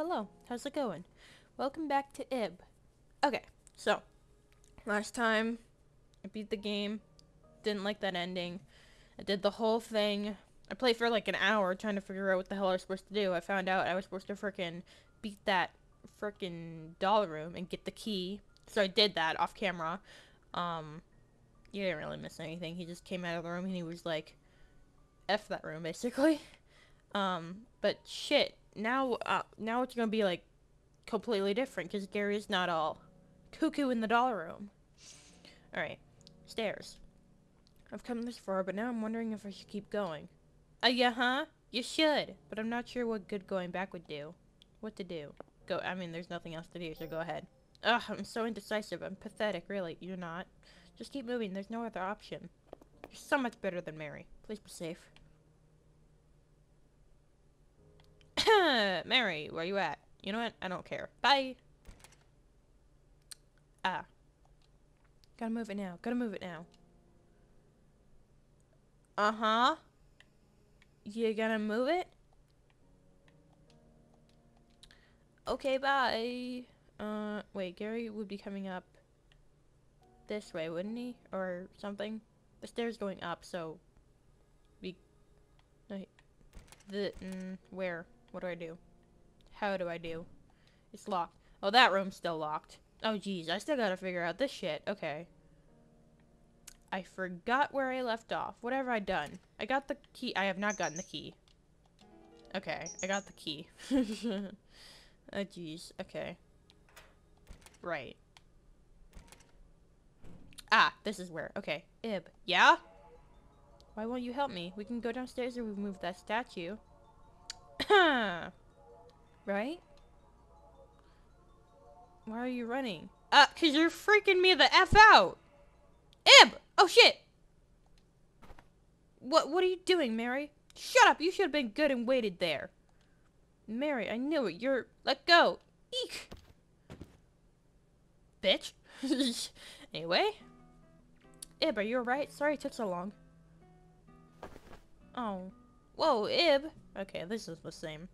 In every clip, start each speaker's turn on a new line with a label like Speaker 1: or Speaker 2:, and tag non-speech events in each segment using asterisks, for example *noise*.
Speaker 1: hello. How's it going? Welcome back to Ib. Okay, so last time I beat the game, didn't like that ending. I did the whole thing. I played for like an hour trying to figure out what the hell I was supposed to do. I found out I was supposed to frickin' beat that frickin' doll room and get the key. So I did that off camera. Um, you didn't really miss anything. He just came out of the room and he was like, F that room, basically. *laughs* Um, but shit, now, uh, now it's gonna be like completely different because Garry's not all cuckoo in the doll room. Alright, stairs. I've come this far, but now I'm wondering if I should keep going. Uh, yeah, huh? You should, but I'm not sure what good going back would do. What to do? Go, I mean, there's nothing else to do, so go ahead. Ugh, I'm so indecisive. I'm pathetic, really. You're not. Just keep moving. There's no other option. You're so much better than Mary. Please be safe. *coughs* Mary, where you at? You know what? I don't care. Bye. Ah. Gotta move it now. Gotta move it now. Uh-huh. You gonna move it? Okay, bye. Uh, wait, Garry would be coming up this way, wouldn't he? Or something? The stairs going up, so... We... The... Mm, where? What do I do? How do I do? It's locked. Oh, that room's still locked. Oh, jeez. I still gotta figure out this shit. Okay. I forgot where I left off. What have I done? I got the key. I have not gotten the key. Okay. I got the key. *laughs* oh, jeez. Okay. Right. Ah, this is where. Okay. Ib. Yeah? Why won't you help me? We can go downstairs and remove that statue. *coughs* right? Why are you running? Uh, cause you're freaking me the F out! Ib! Oh shit! What, what are you doing, Mary? Shut up! You should have been good and waited there. Mary, I knew it. You're... Let go! Eek! Bitch. *laughs* anyway. Ib, are you alright? Sorry it took so long. Oh. Whoa, Ib! Okay, this is the same.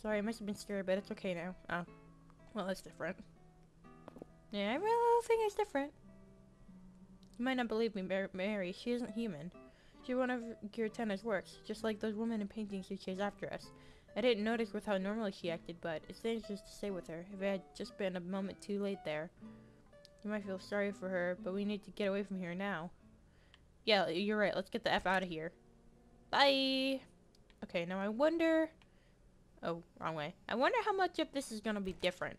Speaker 1: Sorry, I must have been scared, but it's okay now. Oh. Well, that's different. Yeah, I really think it's different. You might not believe me, Mar Mary. She isn't human. She's one of Guertena's works, just like those women in paintings who chase after us. I didn't notice with how normally she acted, but it's dangerous to stay with her. If I had just been a moment too late there. You might feel sorry for her, but we need to get away from here now. Yeah, you're right. Let's get the F out of here. Bye! Okay, now I wonder... Oh, wrong way. I wonder how much of this is gonna be different.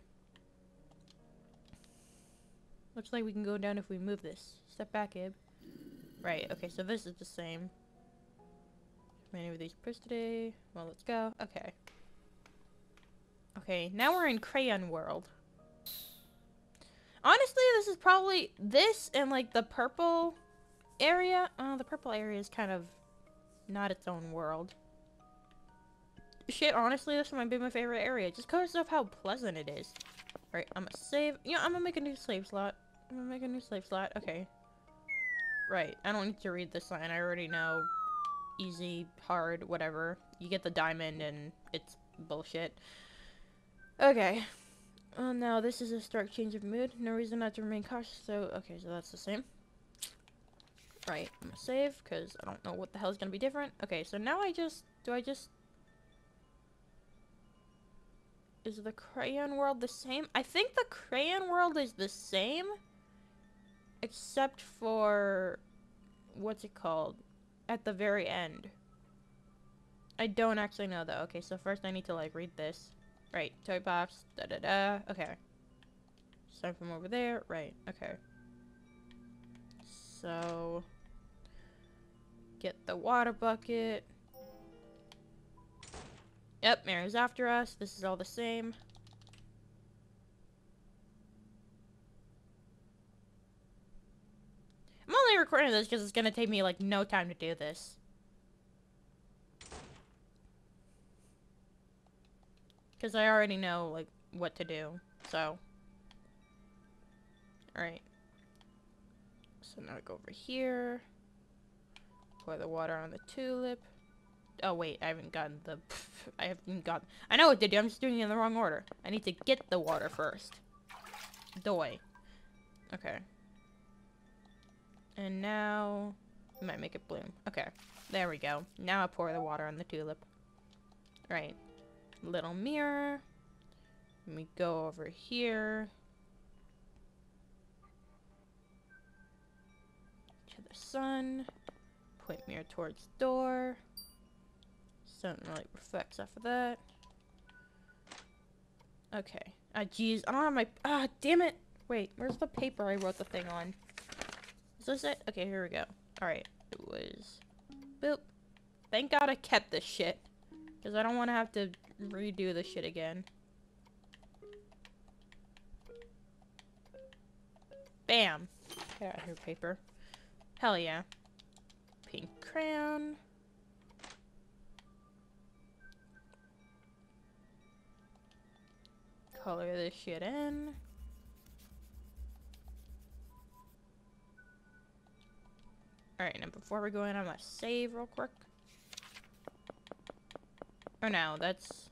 Speaker 1: Looks like we can go down if we move this. Step back, Ib. Right, okay, so this is the same. Many of these pushed today. Well, let's go. Okay. Okay, now we're in Crayon World. Honestly, this is probably this and like the purple area. Oh, the purple area is kind of not its own world. Shit, honestly, this might be my favorite area, just because of how pleasant it is. Alright, I'm gonna save. Yeah, I'm gonna make a new slave slot. I'm gonna make a new slave slot. Okay. Right, I don't need to read this sign, I already know. Easy, hard, whatever. You get the diamond and it's bullshit. Okay. Well, now this is a stark change of mood. No reason not to remain cautious, so... Okay, so that's the same. Right, I'm gonna save, because I don't know what the hell is gonna be different. Okay, so now I just... Do I just is the crayon world the same? I think the crayon world is the same. Except for... What's it called? At the very end. I don't actually know though. Okay, so first I need to like read this. Right, toy pops, da da da. Okay. Start from over there. Right, okay. So... Get the water bucket. Yep, Mary's after us. This is all the same. I'm only recording this because it's going to take me, like, no time to do this. Because I already know, like, what to do. So. Alright. So now I go over here. Pour the water on the tulip. Oh wait, I haven't gotten the. *laughs* I haven't got. I know what to do. I'm just doing it in the wrong order. I need to get the water first. Doy. Okay. And now, I might make it bloom. Okay, there we go. Now I pour the water on the tulip. Right. Little mirror. Let me go over here. To the sun. Point mirror towards door. Sunlight reflects off of that. Okay. Ah, jeez. I don't have my... Ah, damn it. Wait, where's the paper I wrote the thing on? Is this it? Okay, here we go. Alright. It was... Boop. Thank God I kept this shit. Because I don't want to have to redo this shit again. Bam. Get out here, paper. Hell yeah. Pink crayon. Color this shit in. Alright, now before we go in, I'm gonna save real quick. Oh no, that's...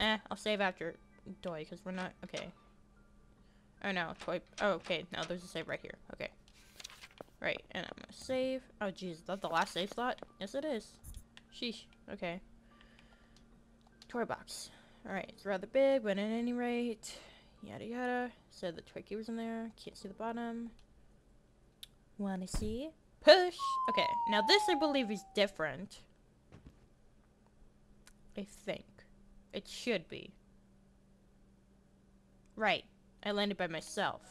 Speaker 1: Eh, I'll save after Toy, because we're not... Okay. Oh no, Toy... Oh, okay, now there's a save right here. Okay. Right, and I'm gonna save. Oh jeez, is that the last save slot? Yes it is. Sheesh. Okay. Toy box. Alright, it's rather big, but at any rate... Yada yada. Said the toy was in there. Can't see the bottom. Wanna see? Push! Okay, now this I believe is different. I think. It should be. Right. I landed by myself.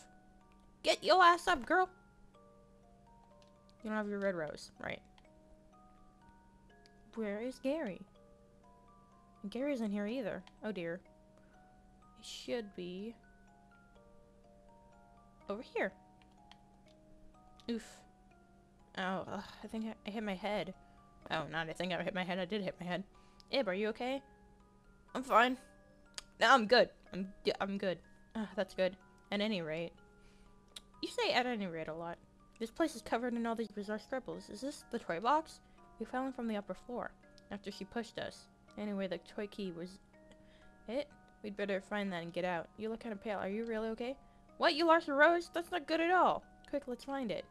Speaker 1: Get your ass up, girl! You don't have your red rose. Right. Where is Garry? Garry isn't here either. Oh dear. He should be... Over here. Oof. Oh, ugh, I think I, hit my head. Oh, not I think I hit my head. I did hit my head. Ib, are you okay? I'm fine. No, I'm good. I'm I'm good. That's good. At any rate. You say at any rate a lot. This place is covered in all these bizarre scribbles. Is this the toy box? We fell in from the upper floor. After she pushed us. Anyway, the toy key was it. We'd better find that and get out. You look kind of pale. Are you really okay? What? You lost a rose? That's not good at all. Quick, let's find it.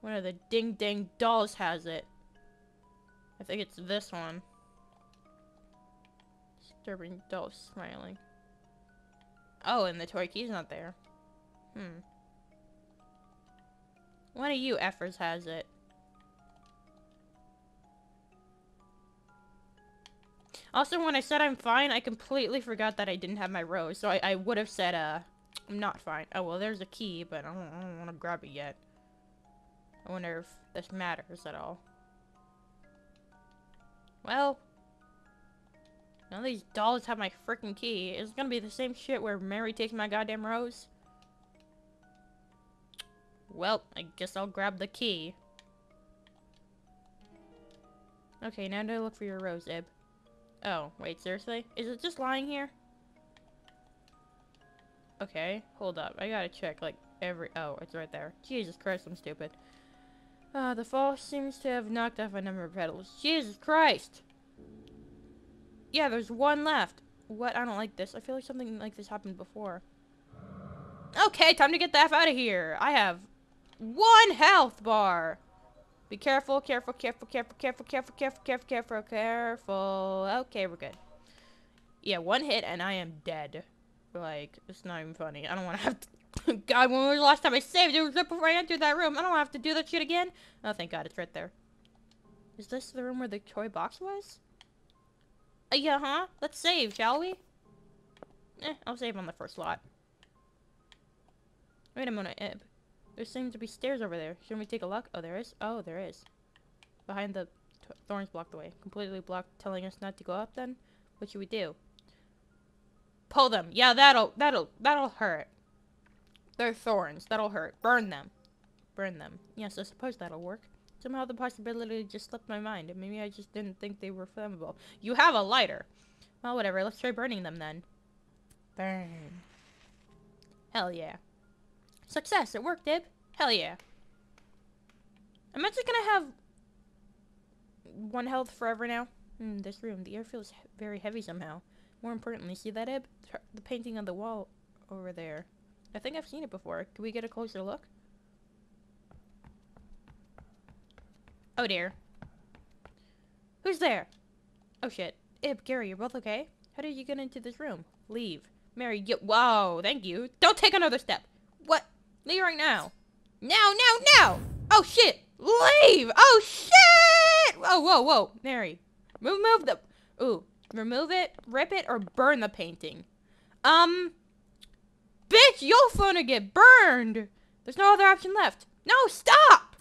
Speaker 1: One of the ding ding dolls has it. I think it's this one. Disturbing doll smiling. Oh, and the toy key's not there. Hmm. One of you effers has it. Also, when I said I'm fine, I completely forgot that I didn't have my rose. So I, I would have said, uh, I'm not fine. Oh, well, there's a key, but I don't, don't want to grab it yet. I wonder if this matters at all. Well, none of these dolls have my freaking key. It's gonna be the same shit where Mary takes my goddamn rose. Well, I guess I'll grab the key. Okay, now to look for your rose, Ib. Oh, wait, seriously? Is it just lying here? Okay, hold up. I gotta check, like, every- Oh, it's right there. Jesus Christ, I'm stupid. Uh, the fall seems to have knocked off a number of petals. Jesus Christ! Yeah, there's one left. What? I don't like this. I feel like something like this happened before. Okay, time to get the F out of here. I have one health bar. Be careful, careful, careful, careful, careful, careful, careful, careful, careful, careful. Okay, we're good. Yeah, one hit and I am dead. Like, it's not even funny. I don't want to have to *laughs* God, when was the last time I saved? It was right before I entered that room. I don't have to do that shit again. Oh, thank God, it's right there. Is this the room where the toy box was? Uh, yeah, huh? Let's save, shall we? Eh, I'll save on the first lot. Wait a minute. There seems to be stairs over there. Shouldn't we take a look? Oh, there is? Oh, there is. Behind the thorns blocked the way. Completely blocked, telling us not to go up then? What should we do? Pull them. Yeah, that'll, that'll, that'll hurt. They're thorns. That'll hurt. Burn them. Burn them. Yes, I suppose that'll work. Somehow the possibility just slipped my mind. Maybe I just didn't think they were flammable. You have a lighter. Well, whatever. Let's try burning them then. Burn. Hell yeah. Success. It worked, Ib. Hell yeah. I'm actually gonna have one health forever now? Hmm, this room. The air feels very heavy somehow. More importantly, see that, Ib? The painting on the wall over there. I think I've seen it before. Can we get a closer look? Oh dear. Who's there? Oh shit. Ib, Garry, you're both okay? How did you get into this room? Leave. Mary, get- whoa, thank you. Don't take another step. Leave right now. Now, now, now! Oh shit! Leave! Oh shit! Whoa, whoa, whoa. Mary, remove the. Ooh, remove it, rip it, or burn the painting. Um. Bitch, you'll gonna get burned! There's no other option left. No, stop!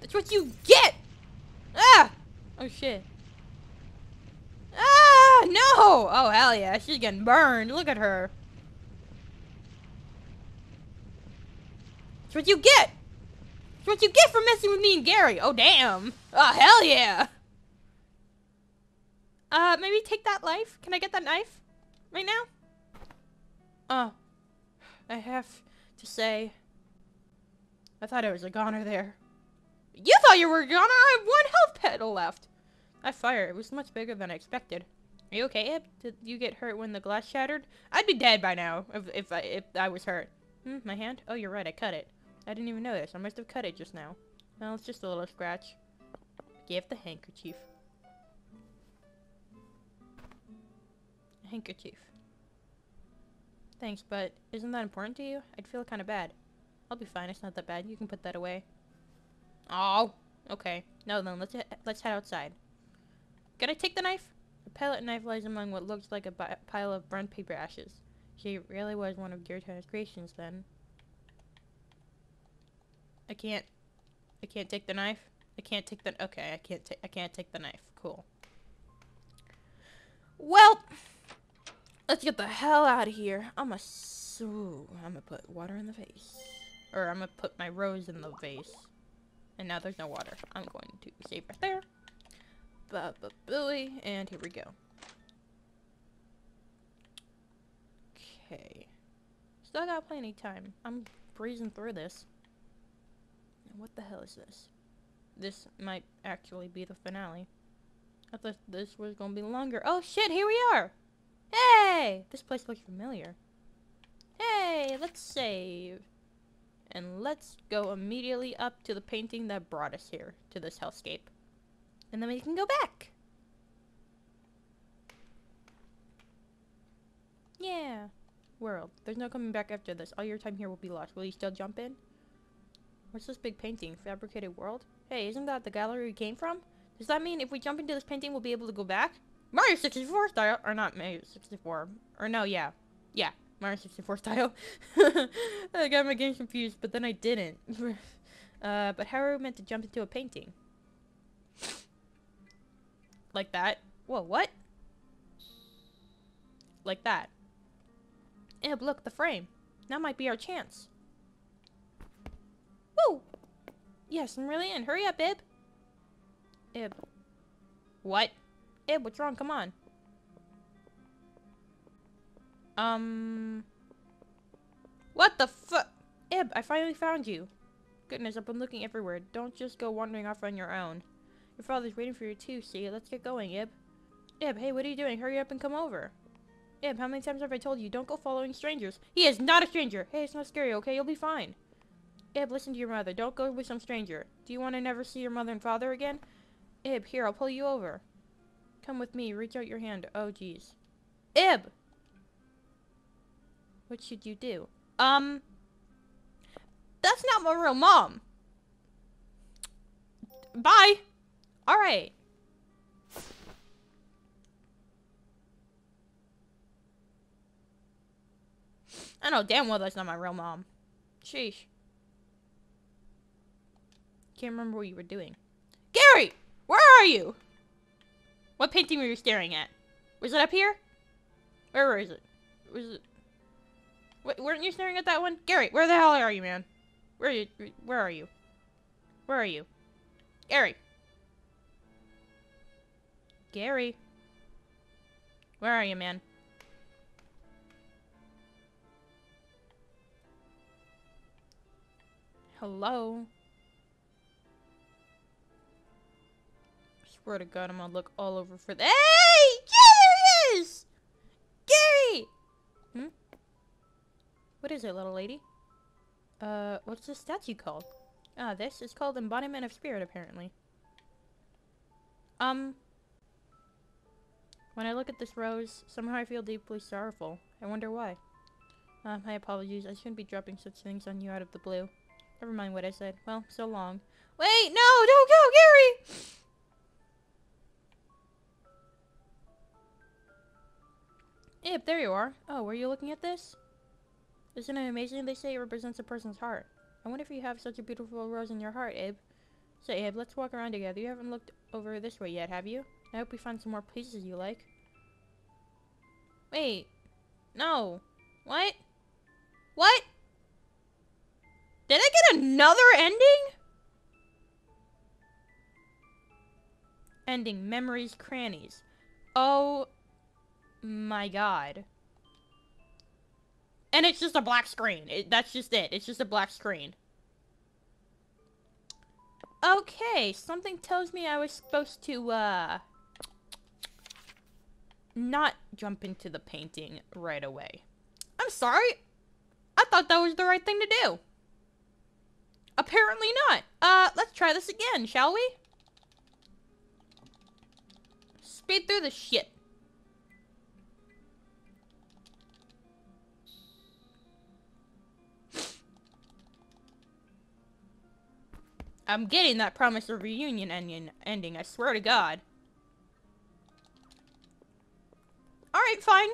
Speaker 1: That's what you get! Ah! Oh shit. Ah, no! Oh, hell yeah, she's getting burned. Look at her. That's what you get! That's what you get for messing with me and Garry. Oh, damn. Oh, hell yeah. Uh, maybe take that knife. Can I get that knife? Right now? Oh. I have to say, I thought I was a goner there. You thought you were a goner? I have one health pedal left. That fire, it was much bigger than I expected. Are you okay, Ib? Did you get hurt when the glass shattered? I'd be dead by now if, if, I, if I was hurt. Hmm, my hand? Oh, you're right, I cut it. I didn't even notice. I must have cut it just now. Well, it's just a little scratch. Give the handkerchief. A handkerchief. Thanks, but isn't that important to you? I'd feel kind of bad. I'll be fine. It's not that bad. You can put that away. Oh, okay. No, then let's he- let's head outside. Can I take the knife? The palette knife lies among what looks like a pile of burnt paper ashes. She really was one of Guertena's creations, then. I can't. I can't take the knife. I can't take the. Okay, I can't take. I can't take the knife. Cool. Well, let's get the hell out of here. I'm a. So I'm gonna put water in the vase, or I'm gonna put my rose in the vase. And now there's no water. I'm going to save right there. Ba ba booey, and here we go. Okay. Still got plenty of time. I'm breezing through this. What the hell is this? This might actually be the finale. I thought this was gonna be longer. Oh shit, here we are! Hey! This place looks familiar. Hey, let's save. And let's go immediately up to the painting that brought us here, to this hellscape. And then we can go back. Yeah. World. There's no coming back after this. All your time here will be lost. Will you still jump in? What's this big painting? Fabricated world? Hey, isn't that the gallery we came from? Does that mean if we jump into this painting, we'll be able to go back? Mario 64 style. Or not Mario 64. Or no, yeah. Yeah. Mario 64 style. *laughs* I got my game confused, but then I didn't. *laughs* uh, but how are we meant to jump into a painting? Like that? Whoa, what? Like that. Ib, look, the frame. That might be our chance. Woo! Yes, I'm really in. Hurry up, Ib. Ib. What? Ib, what's wrong? Come on. Um. What the fu- Ib, I finally found you. Goodness, I've been looking everywhere. Don't just go wandering off on your own. Your father's waiting for you too, see? Let's get going, Ib. Ib, hey, what are you doing? Hurry up and come over. Ib, how many times have I told you, don't go following strangers? He is not a stranger! Hey, it's not scary, okay? You'll be fine. Ib, listen to your mother. Don't go with some stranger. Do you want to never see your mother and father again? Ib, here, I'll pull you over. Come with me. Reach out your hand. Oh, jeez. Ib! What should you do? Um... That's not my real mom! Bye! Alright. I know damn well that's not my real mom. Sheesh. Can't remember what you were doing. Garry! Where are you? What painting were you staring at? Was it up here? Where is it? Was it? Wait, weren't you staring at that one? Garry, where the hell are you, man? Where are you? Where are you? Where are you? Garry. Garry. Where are you, man? Hello? Swear to God, I'm gonna look all over for that. Hey! Is! Garry! Hmm? What is it, little lady? Uh, what's this statue called? Ah, this is called Embodiment of Spirit, apparently. Um, when I look at this rose, somehow I feel deeply sorrowful. I wonder why. Uh, my apologies, I shouldn't be dropping such things on you out of the blue. Never mind what I said. Well, so long. Wait, no, don't go, Garry! Yep, there you are. Oh, were you looking at this? Isn't it amazing? They say it represents a person's heart. I wonder if you have such a beautiful rose in your heart, Abe. Say, Abe, let's walk around together. You haven't looked over this way yet, have you? I hope we find some more places you like. Wait. No. What? What? Did I get another ending? Ending Memories Crannies. Oh my god. And it's just a black screen. It, that's just it. It's just a black screen. Okay, something tells me I was supposed to, uh... Not jump into the painting right away. I'm sorry. I thought that was the right thing to do. Apparently not. Uh, let's try this again, shall we? Speed through the shit. I'm getting that promise of reunion ending, ending, I swear to God. Alright, fine.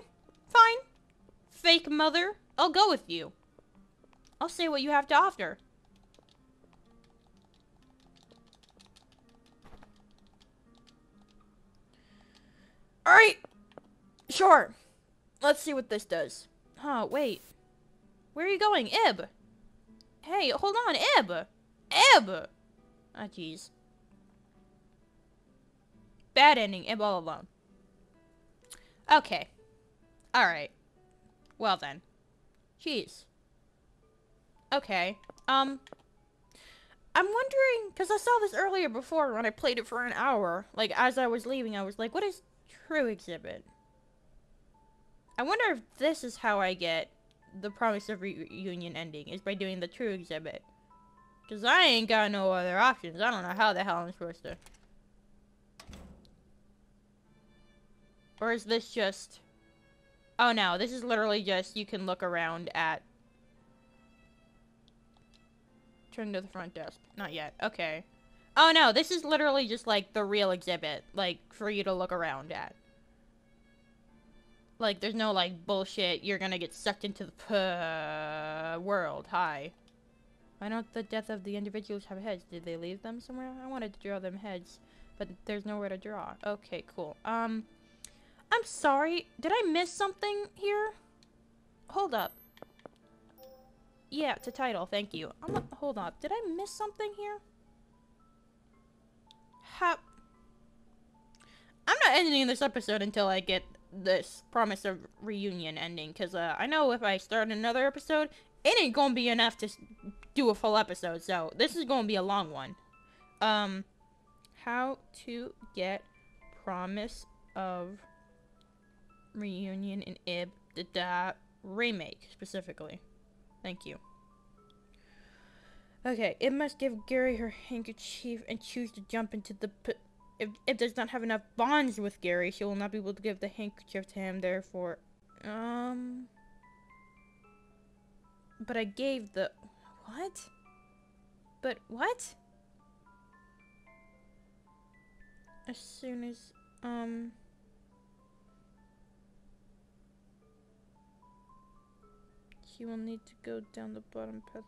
Speaker 1: Fine. Fake mother. I'll go with you. I'll say what you have to offer. Alright. Sure. Let's see what this does. Huh, wait. Where are you going? Ib! Hey, hold on, Ib! Ib! Ah, oh, jeez. Bad ending, Ib all alone. Okay. Alright. Well then. Jeez. Okay. Um. I'm wondering, because I saw this earlier before when I played it for an hour. Like, as I was leaving, I was like, what is true exhibit? I wonder if this is how I get the promise of reunion ending, is by doing the true exhibit. Because I ain't got no other options. I don't know how the hell I'm supposed to... Or is this just... Oh no, this is literally just you can look around at... Turn to the front desk. Not yet. Okay. Oh no, this is literally just like the real exhibit. Like, for you to look around at. Like, there's no like bullshit, you're gonna get sucked into the uh, world. Hi. Why don't the death of the individuals have heads? Did they leave them somewhere? I wanted to draw them heads, but there's nowhere to draw. Okay, cool. Um... I'm sorry. Did I miss something here? Hold up. Yeah, to title. Thank you. I'm hold up. Did I miss something here? Ha I'm not ending this episode until I get this promise of reunion ending. Because uh, I know if I start another episode, it ain't to be enough to do a full episode. So this is going to be a long one. Um, how to get promise of reunion in Ib the da remake specifically. Thank you. Okay, it must give Garry her handkerchief and choose to jump into the pit. If it does not have enough bonds with Garry, she will not be able to give the handkerchief to him. Therefore, um. But I gave the what? But what? As soon as um. you will need to go down the bottom path.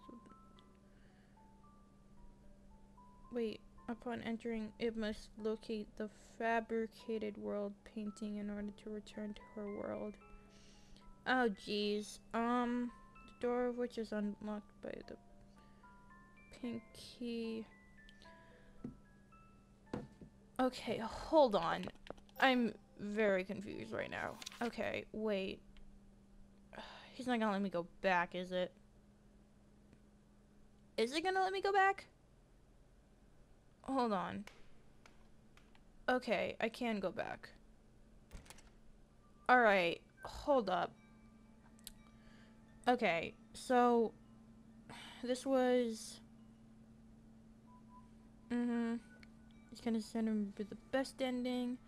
Speaker 1: Wait, upon entering, it must locate the fabricated world painting in order to return to her world. Oh, jeez. Um, the door of which is unlocked by the pink key. Okay, hold on. I'm very confused right now. Okay, wait. He's not gonna let me go back, is it? Is it gonna let me go back? Hold on. Okay, I can go back. Alright, hold up. Okay, so this was mm-hmm. It's gonna send him with the best ending.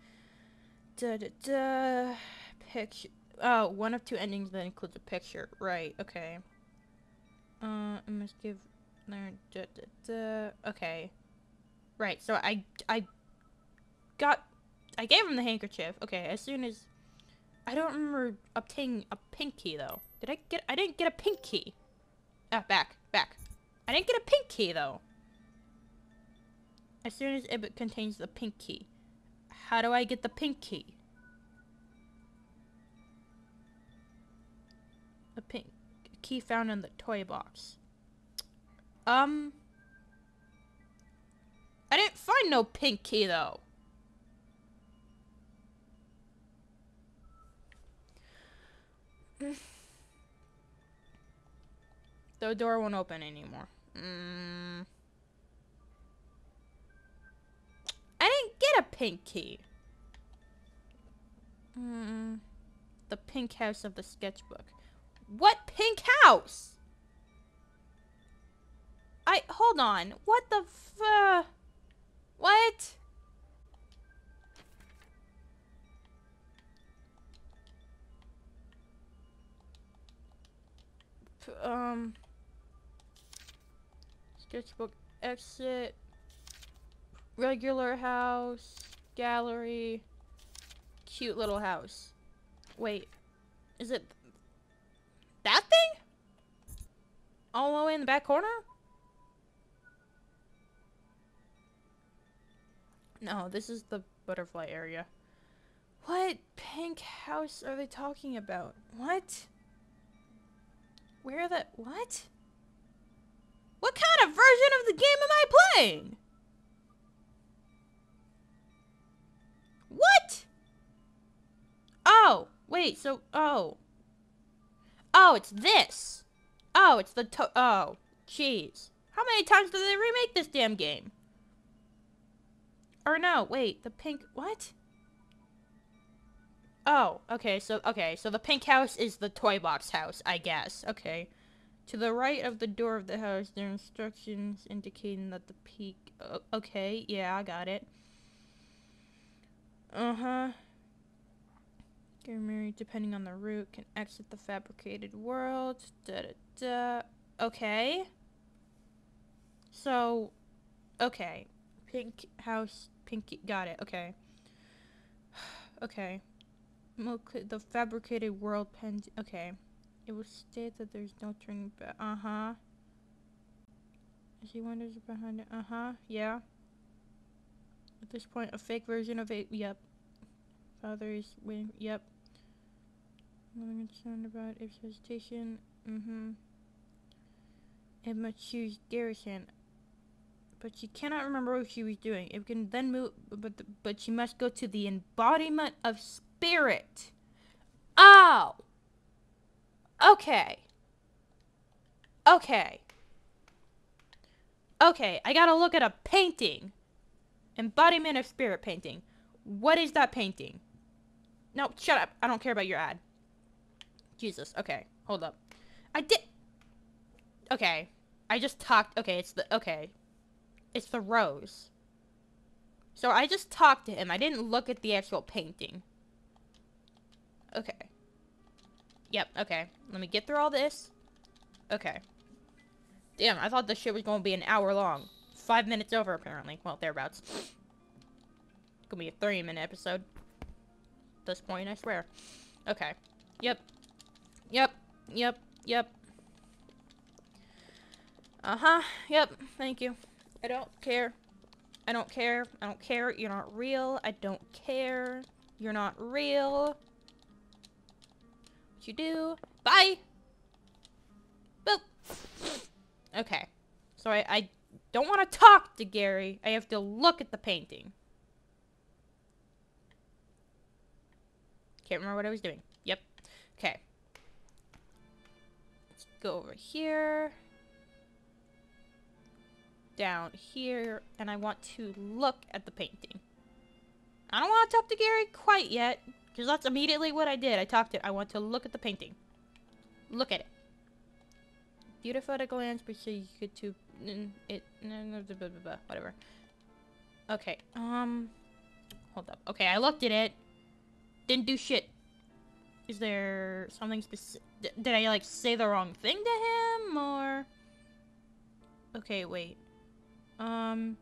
Speaker 1: Da da da. Picture oh one of two endings that includes a picture. Right okay. Uh I must give da, da, da. okay. Right so I I got I gave him the handkerchief. Okay as soon as I don't remember obtaining a pink key though. Did I get I didn't get a pink key. Ah, back, back. I didn't get a pink key, though. As soon as it contains the pink key. How do I get the pink key? A pink key found in the toy box. Um... I didn't find no pink key, though. *sighs* The door won't open anymore. Mm. Get a pink key. Mm. The pink house of the sketchbook. What pink house? I hold on. What the f? Uh, what? Um. Sketchbook exit. Regular house. Gallery. Cute little house. Wait. Is it that thing? All the way in the back corner? No, this is the butterfly area. What pink house are they talking about? What? Where the- what? What kind of version of the game am I playing? What? Oh, wait, so, oh. Oh, it's this. Oh, it's the to- oh, jeez. How many times did they remake this damn game? Or no, wait, the pink, what? Oh, okay, so, okay, so the pink house is the toy box house, I guess. Okay. To the right of the door of the house, there are instructions indicating that the peak... Okay, yeah, I got it. Uh-huh. Get married depending on the route, can exit the fabricated world, da-da-da. Okay. So, okay. Pink house, pinky, got it, okay. *sighs* okay. The fabricated world pen, okay. It will state that there's no turning back. Uh huh. She wonders behind it. Uh huh. Yeah. At this point, a fake version of it. Yep. Father is waiting. Yep. Nothing concerned about its hesitation. Mm hmm. It must choose Garrison. But she cannot remember what she was doing. It can then move, but the, but she must go to the embodiment of spirit. Oh. Okay. Okay. Okay, I gotta look at a painting. Embodiment of spirit painting. What is that painting? No, shut up. I don't care about your ad. Jesus. Okay, hold up. I did. Okay, I just talked. Okay, it's the. Okay. It's the rose. So I just talked to him. I didn't look at the actual painting. Okay. Yep, okay. Let me get through all this. Okay. Damn, I thought this shit was to be an hour long. Five minutes over, apparently. Well, thereabouts. It's gonna be a 30 minute episode. At this point, I swear. Okay. Yep. Yep. Yep. Yep. Uh-huh. Yep. Thank you. I don't care. I don't care. I don't care. You're not real. I don't care. You're not real What you do. Bye! Boop! Okay. So I, I don't want to talk to Garry. I have to look at the painting. Can't remember what I was doing. Yep. Okay. Let's go over here. Down here. And I want to look at the painting. I don't want to talk to Garry quite yet, because that's immediately what I did. I talked to I want to look at the painting. Look at it. Beautiful at a glance, but you could to it whatever. Okay, um hold up. Okay, I looked at it. Didn't do shit. Is there something specific? Did I like say the wrong thing to him or? Okay, wait. Um.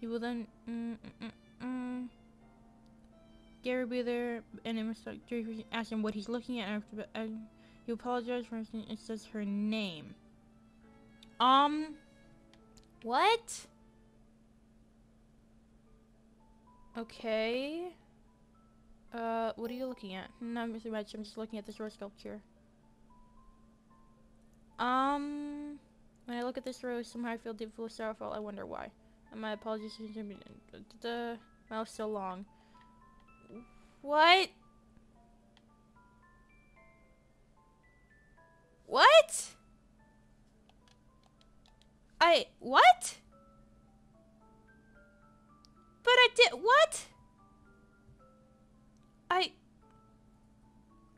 Speaker 1: He will then. Mm, mm, mm, mm. Garry be there, and like Jerry ask him what he's looking at after. Uh, you apologize for instance. It says her name. Um. What? Okay. Uh, what are you looking at? Not very much. I'm just looking at this rose sculpture. Um, when I look at this rose, somehow I feel deep full of sorrowful. I wonder why. And my apologies. The mouth so long. What? What? I what? But I did what? I...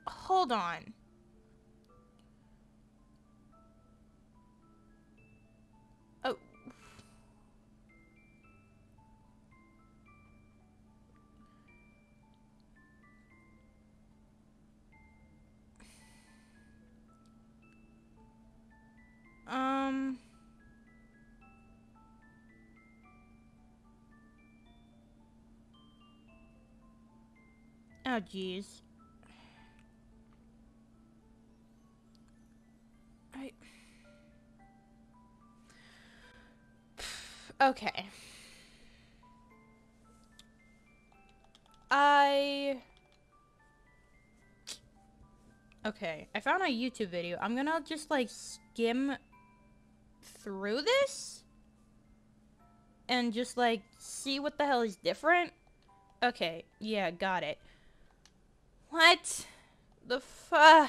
Speaker 1: Hold on. Oh. Um... Oh, jeez. I... *sighs* Okay. I... Okay, I found a YouTube video. I'm gonna just, like, skim through this and just, like, see what the hell is different. Okay, yeah, got it. What? The fu-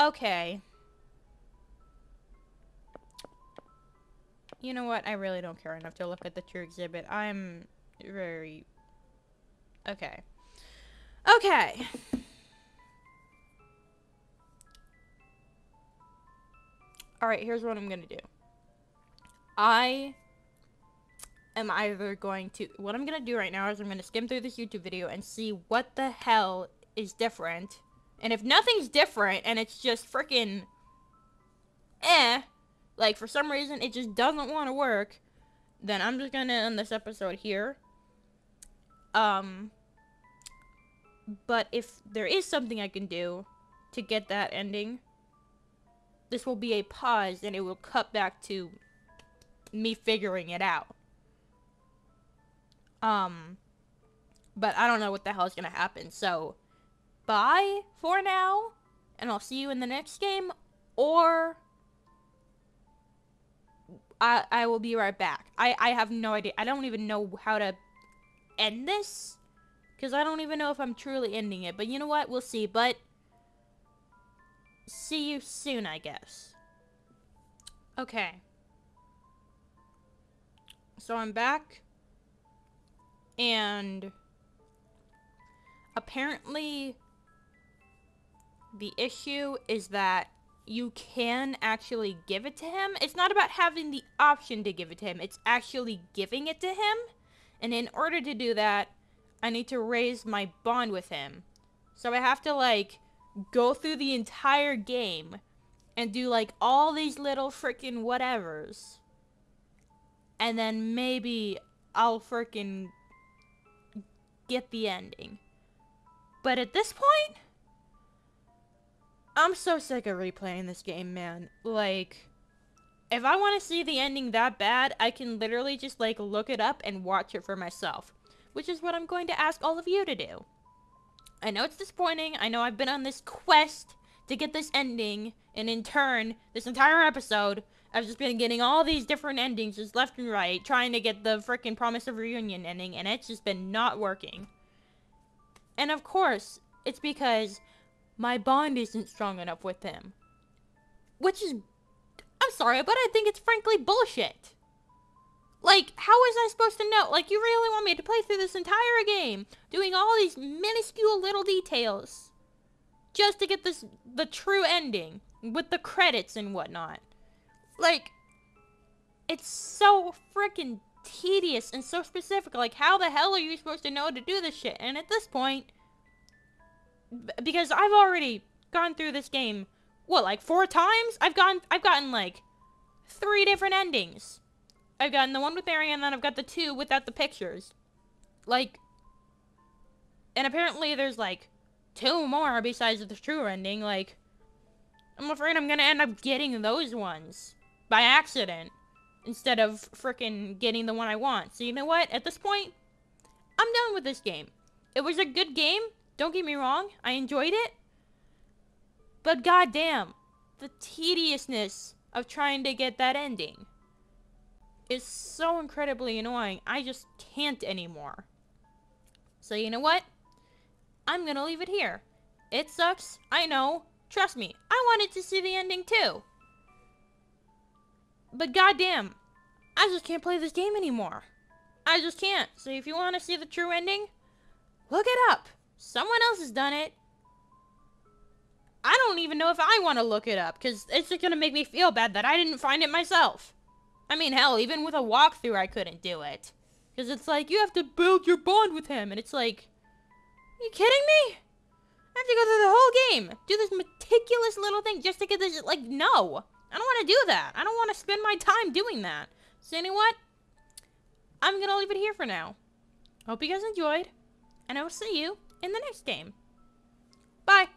Speaker 1: Okay. You know what? I really don't care enough to look at the true exhibit. I'm very... Okay. Okay. Alright, here's what I'm gonna do. I am either going to what I'm gonna do right now is I'm gonna skim through this YouTube video and see what the hell is different. And if nothing's different and it's just freaking eh, like for some reason it just doesn't want to work, then I'm just gonna end this episode here. Um but if there is something I can do to get that ending, this will be a pause and it will cut back to me figuring it out. Um, but I don't know what the hell is going to happen. So, bye for now, and I'll see you in the next game, or I, I will be right back. I, I have no idea. I don't even know how to end this, because I don't even know if I'm truly ending it. But you know what? We'll see. But, see you soon, I guess. Okay. So I'm back. And apparently the issue is that you can actually give it to him. It's not about having the option to give it to him. It's actually giving it to him. And in order to do that, I need to raise my bond with him. So I have to like go through the entire game and do like all these little freaking whatevers. And then maybe I'll freaking get the ending. But at this point, I'm so sick of replaying this game, man. Like, if I want to see the ending that bad, I can literally just, like, look it up and watch it for myself. Which is what I'm going to ask all of you to do. I know it's disappointing. I know I've been on this quest to get this ending. And in turn, this entire episode, I've just been getting all these different endings just left and right. Trying to get the freaking Promise of Reunion ending. And it's just been not working. And of course, it's because my bond isn't strong enough with him. Which is, I'm sorry, but I think it's frankly bullshit. Like, how was I supposed to know? Like, you really want me to play through this entire game, doing all these minuscule little details, just to get this the true ending with the credits and whatnot. Like, it's so freaking tedious and so specific. Like, how the hell are you supposed to know to do this shit? And at this point, because I've already gone through this game, what, like four times? I've gone, I've gotten like three different endings. I've gotten the one with Arian, and then I've got the two without the pictures. Like, and apparently there's like two more besides the true ending. Like, I'm afraid I'm gonna end up getting those ones by accident instead of frickin' getting the one I want. So you know what? At this point, I'm done with this game. It was a good game. Don't get me wrong. I enjoyed it. But goddamn, the tediousness of trying to get that ending is so incredibly annoying. I just can't anymore. So you know what? I'm gonna leave it here. It sucks. I know. Trust me. I wanted to see the ending too. But goddamn, I just can't play this game anymore. I just can't. So if you want to see the true ending, look it up. Someone else has done it. I don't even know if I want to look it up because it's just going to make me feel bad that I didn't find it myself. I mean, hell, even with a walkthrough, I couldn't do it. Because it's like, you have to build your bond with him. And it's like, you kidding me? I have to go through the whole game, do this meticulous little thing just to get this. Like, no. I don't want to do that. I don't want to spend my time doing that. So, you know what? I'm going to leave it here for now. Hope you guys enjoyed. And I will see you in the next game. Bye.